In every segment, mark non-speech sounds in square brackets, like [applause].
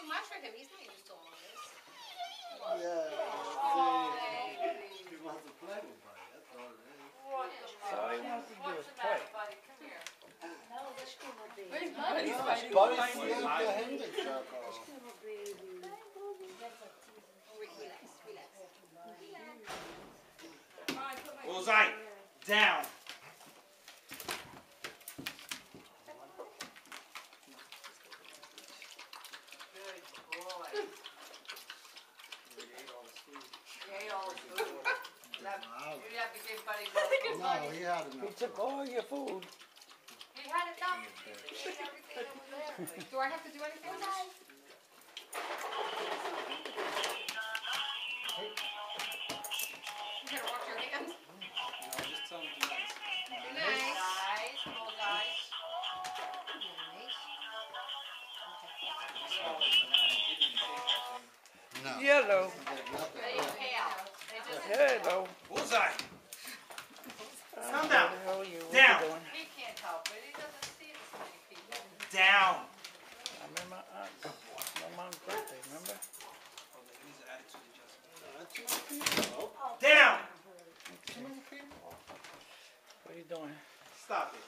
too much for him. He's not used to all of this. Yeah, see, he wants to play with Buddy, that's all it is. So all he wants to do is play. Where's Buddy's Buddy? fighting Buddy behind slipped you. the Hendrix shirt off. Relax, relax. Bullseye, down. Wow. You have to give Buddy more. No, he had He took all your food. He had enough. He ate everything that was there. Do I have to do anything? You gotta wash No. Yellow. He got nothing. They pale. They just, Yellow. Bullseye, Calm down. What the you, Down. doing? he can't help it. He doesn't see this many people. down. I'm in my aunt's, my mom's birthday, remember? That's my people. Down. Too many people. What are you doing? Stop it.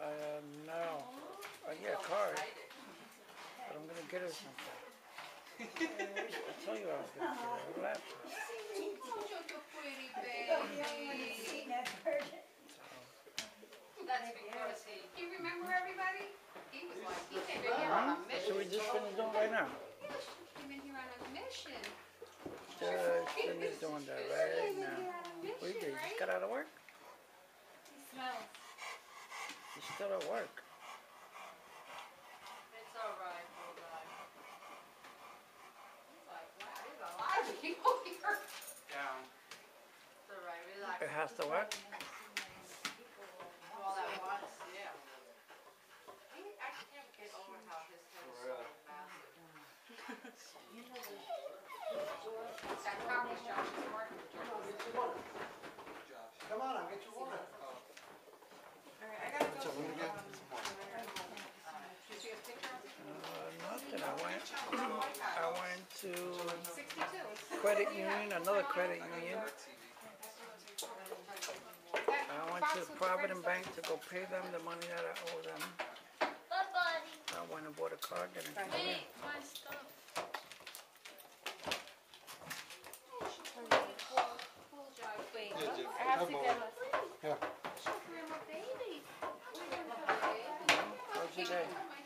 Uh, no. I get a card, but I'm gonna get her something. I told you I was gonna get a laptop. You're pretty baby. That's because he, You remember everybody? He was like, he came in here on a So we just finished doing right now. Came in here on a mission. Just finished doing that right now. you mission. You just got out of work? He's still at work? it's all right, little guy. He's like, wow, there's a lot of people here. Down. It's all right, relax. It has to work? All at once, yeah. He, I can't get over how his head is so massive. [laughs] That county's Josh is working. Come on, I'll get you water. Alright, I gotta go. So when we get- Did you get a picture? Uh, nothing. I went, I went to Sixty-two. credit union, another credit union. I went to Provident Bank to go pay them the money that I owe them. I went and bought a card and it came in. my stuff. Wait, Here, Jim. I have to Come on. get a. Here. Baby. How's your day?